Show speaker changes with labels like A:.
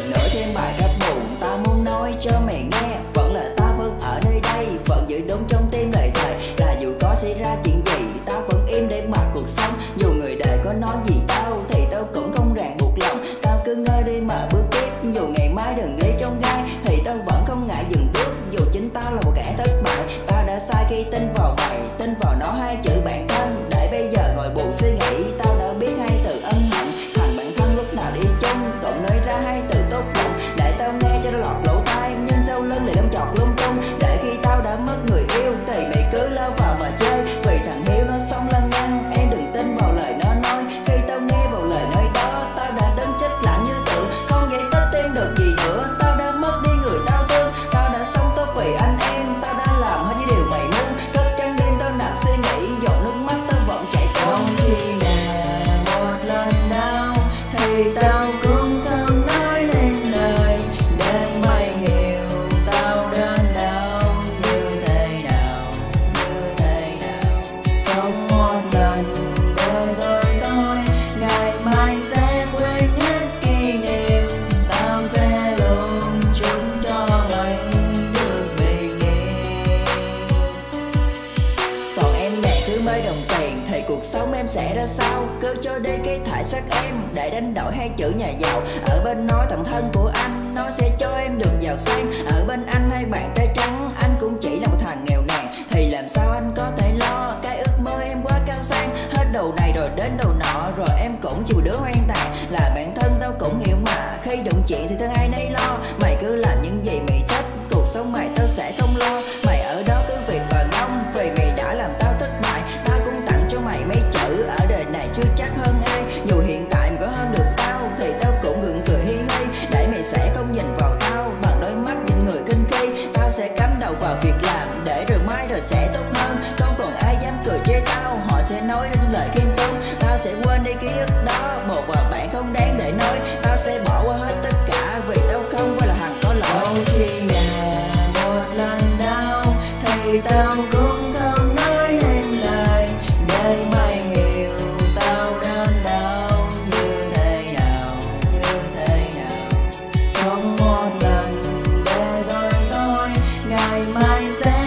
A: lần nữa thêm bài rap buồn. Ta muốn nói cho mày nghe, vẫn là ta vẫn ở nơi đây, vẫn giữ đúng trong tim lời thề. Là dù có xảy ra chuyện gì, ta vẫn im để mặc cuộc sống. Dù người đời có nói gì tao thì tao cũng không ràng buộc lòng. Tao cứ ngơ đi mà bước tiếp, dù ngày mai đừng đi trong gai, thì tao vẫn không ngại dừng bước. Dù chính tao là một kẻ thất bại, tao đã sai khi tin vào bạn night. Em sẽ ra sao? Cứ chơi đi cái thải xác em, để đánh đổi hai chữ nhà giàu. Ở bên nó thằng thân của anh, nó sẽ cho em được giàu sang. Ở bên anh hai bạn trai trắng, anh cũng chỉ là một thằng nghèo nàn. Thì làm sao anh có thể lo? Cái ước mơ em quá cao sang. Hết đầu này rồi đến đầu nọ, rồi em cũng chỉ một đứa hoang tàn. Là bạn thân tao cũng hiểu mà, khi đụng chuyện thì thương ai nấy. Đầu vào việc làm để rồi mai rồi sẽ tốt không